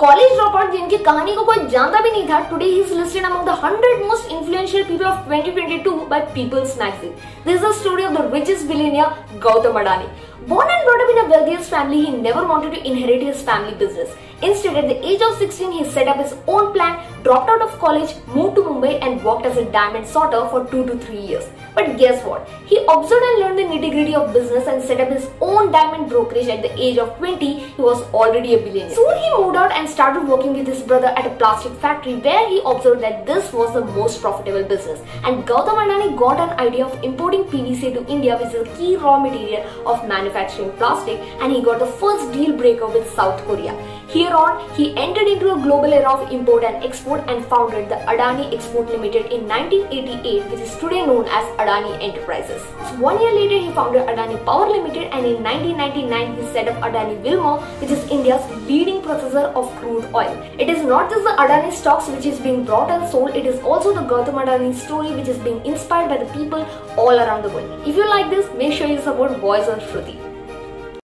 College drop out जिनकी कहानी को कोई जानता भी नहीं था today he is listed among the 100 most influential people of 2022 by people's magazine this is the story of the richest billionaire Gautam Adani Born and brought up in a wealthiest family, he never wanted to inherit his family business. Instead, at the age of 16, he set up his own plan, dropped out of college, moved to Mumbai, and worked as a diamond sorter for two to three years. But guess what? He observed and learned the nitty gritty of business and set up his own diamond brokerage at the age of 20. He was already a billionaire. Soon, he moved out and started working with his brother at a plastic factory where he observed that this was the most profitable business. And Gautam Adani got an idea of importing PVC to India, which is a key raw material of manufacturing plastic, and he got the first deal breaker with South Korea. Here on, he entered into a global era of import and export and founded the Adani Export Limited in 1988, which is today known as Adani Enterprises. So one year later, he founded Adani Power Limited, and in 1999, he set up Adani Wilmar, which is India's leading processor of crude oil. It is not just the Adani stocks which is being brought and sold, it is also the Gautam Adani story which is being inspired by the people all around the world. If you like this, make sure you support Voice of Shruti.